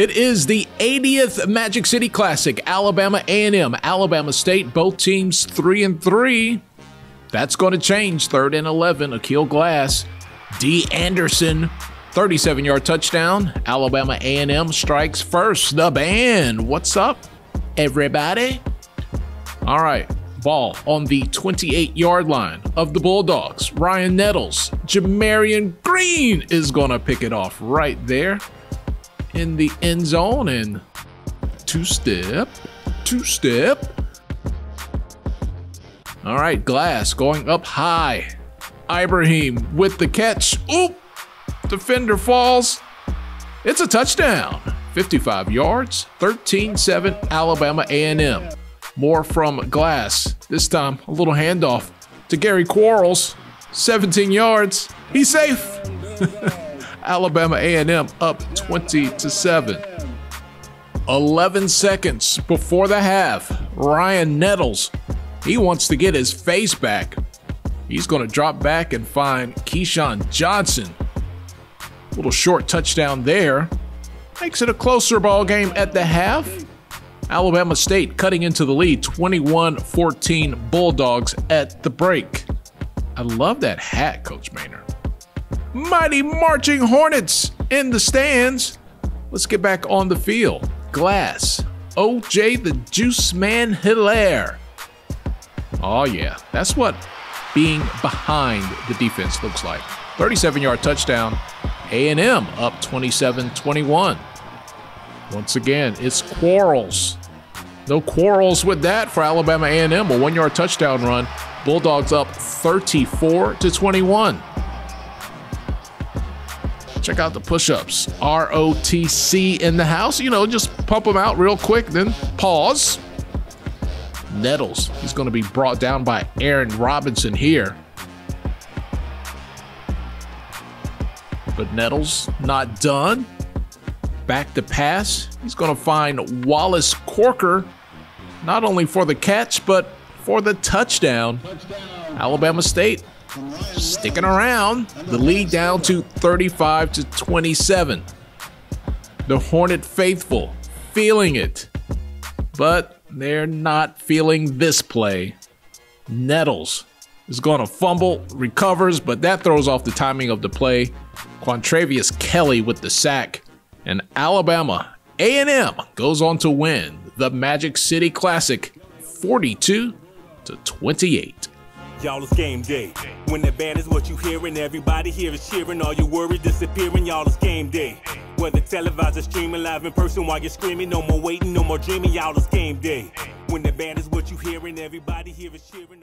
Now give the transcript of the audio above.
It is the 80th Magic City Classic. Alabama A&M, Alabama State, both teams 3 and 3. That's going to change. Third and 11, Aqeel Glass. D. Anderson, 37-yard touchdown. Alabama A&M strikes first. The band, what's up, everybody? All right, ball on the 28-yard line of the Bulldogs. Ryan Nettles, Jamarian Green is going to pick it off right there in the end zone and two step, two step. All right, Glass going up high. Ibrahim with the catch. Oop! Defender falls. It's a touchdown. 55 yards, 13-7 Alabama A&M. More from Glass. This time, a little handoff to Gary Quarles. 17 yards. He's safe. Alabama A&M up 20 to 7. 11 seconds before the half. Ryan Nettles, he wants to get his face back. He's going to drop back and find Keyshawn Johnson. Little short touchdown there. Makes it a closer ball game at the half. Alabama State cutting into the lead 21-14 Bulldogs at the break. I love that hat, Coach Maynor. Mighty Marching Hornets in the stands. Let's get back on the field. Glass. OJ the Juice Man Hilaire. Oh, yeah. That's what being behind the defense looks like. 37-yard touchdown. A&M up 27-21. Once again, it's Quarles. No quarrels with that for Alabama A&M. A one-yard touchdown run. Bulldogs up 34 to 21. Check out the push-ups. ROTC in the house. You know, just pump them out real quick, then pause. Nettles. He's going to be brought down by Aaron Robinson here. But Nettles not done. Back to pass. He's going to find Wallace Corker, not only for the catch, but for the touchdown. touchdown. Alabama State sticking around. The lead down to 35 to 27. The Hornet faithful feeling it, but they're not feeling this play. Nettles is going to fumble, recovers, but that throws off the timing of the play. Quantravius Kelly with the sack, and Alabama A&M goes on to win the Magic City Classic 42 to 28. Y'all, it's game day. When the band is what you hear and everybody here is cheering, all your worries disappearing. Y'all, it's game day. Whether televised or streaming live in person while you're screaming, no more waiting, no more dreaming. Y'all, it's game day. When the band is what you hear and everybody here is cheering.